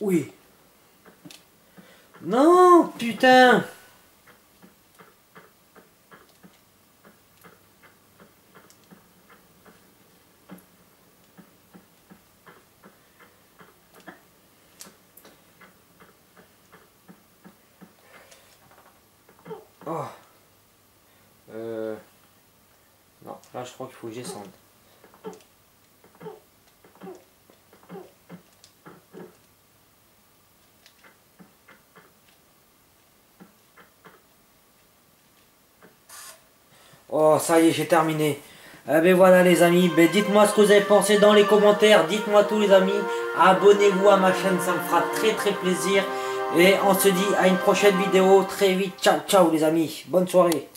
Oui. Non, putain Oh. Euh... Non, là je crois qu'il faut que. Oh, ça y est, j'ai terminé. Eh ben voilà les amis, ben dites-moi ce que vous avez pensé dans les commentaires, dites-moi tous les amis, abonnez-vous à ma chaîne, ça me fera très très plaisir. Et on se dit à une prochaine vidéo très vite. Ciao, ciao les amis, bonne soirée.